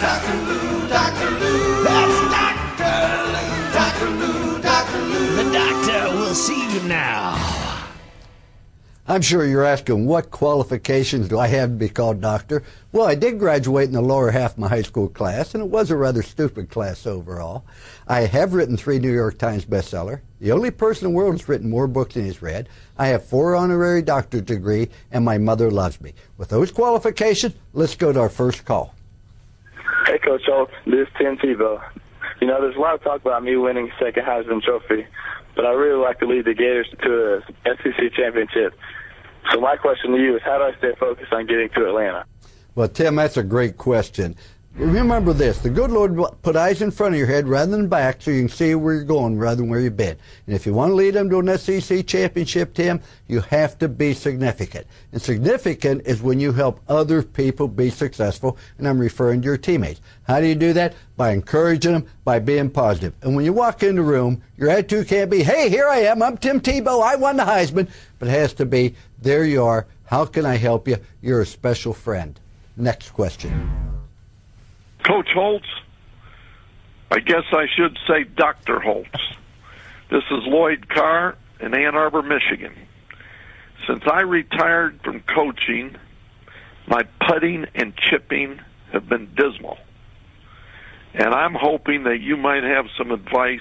Dr. Lou, Dr. Lou. That's Dr. Lou, Dr. Lou, Dr. Lou. The doctor will see you now. I'm sure you're asking what qualifications do I have to be called doctor? Well, I did graduate in the lower half of my high school class, and it was a rather stupid class overall. I have written three New York Times bestseller, the only person in the world who's written more books than he's read. I have four honorary doctorate degree, and my mother loves me. With those qualifications, let's go to our first call. Hey, Coach Holtz, this is Tim Tebow. You know, there's a lot of talk about me winning second Heisman Trophy, but I really like to lead the Gators to a SEC championship. So my question to you is, how do I stay focused on getting to Atlanta? Well, Tim, that's a great question. Remember this the good Lord put eyes in front of your head rather than back so you can see where you're going rather than where you've been. And if you want to lead them to an SEC championship, Tim, you have to be significant. And significant is when you help other people be successful, and I'm referring to your teammates. How do you do that? By encouraging them, by being positive. And when you walk in the room, your attitude can't be, hey, here I am, I'm Tim Tebow, I won the Heisman, but it has to be, there you are, how can I help you? You're a special friend. Next question. Coach Holtz, I guess I should say Dr. Holtz. This is Lloyd Carr in Ann Arbor, Michigan. Since I retired from coaching, my putting and chipping have been dismal. And I'm hoping that you might have some advice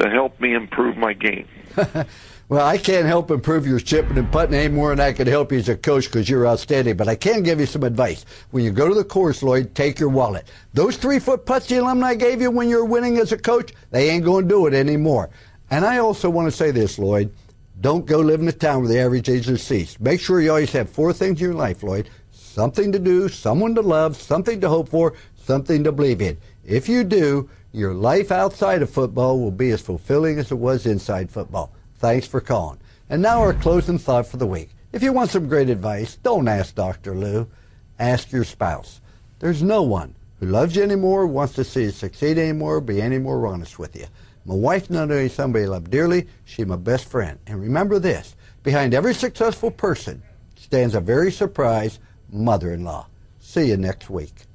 to help me improve my game. Well, I can't help improve your chipping and putting any more than I can help you as a coach because you're outstanding. But I can give you some advice. When you go to the course, Lloyd, take your wallet. Those three foot putts the alumni gave you when you were winning as a coach, they ain't going to do it anymore. And I also want to say this, Lloyd. Don't go live in a town where the average age is ceased. Make sure you always have four things in your life, Lloyd. Something to do, someone to love, something to hope for, something to believe in. If you do, your life outside of football will be as fulfilling as it was inside football. Thanks for calling. And now our closing thought for the week. If you want some great advice, don't ask Dr. Lou. Ask your spouse. There's no one who loves you anymore, wants to see you succeed anymore, be any more honest with you. My wife's not only somebody I love dearly, she's my best friend. And remember this, behind every successful person stands a very surprised mother-in-law. See you next week.